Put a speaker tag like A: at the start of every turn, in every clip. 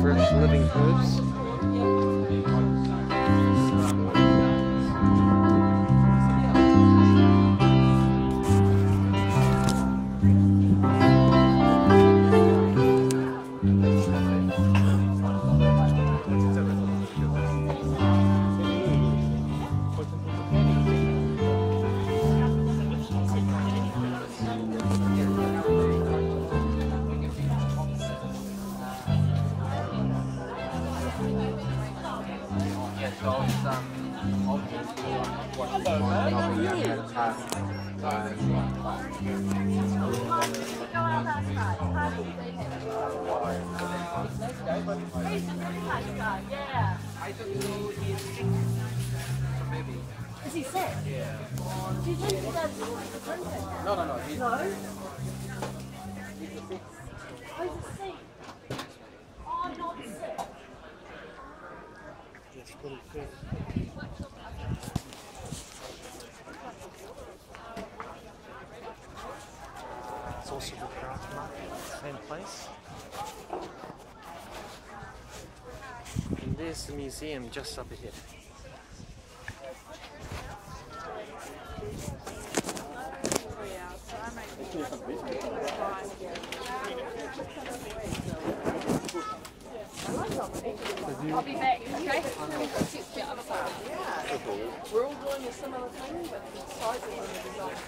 A: Fresh living herbs.
B: Is he sick? Yeah. Do you think he does drinking?
A: No, no, no. He's,
B: No. Oh, he's sick. Oh,
A: it's also the craft market, same place. And there's the museum just up ahead.
B: I'll be back, okay? We're all doing a similar thing, but the sizes and the designs.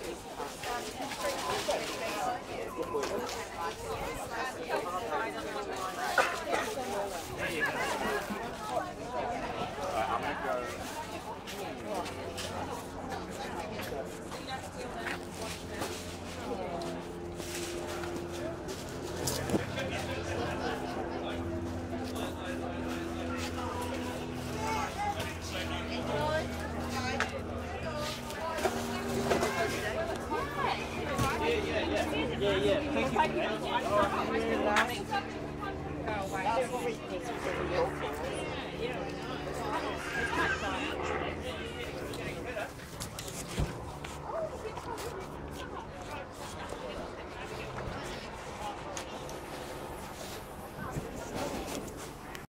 B: Yeah, yeah. Thank you.